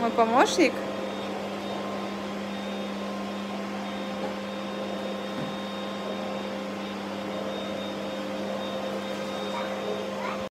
мой помощник.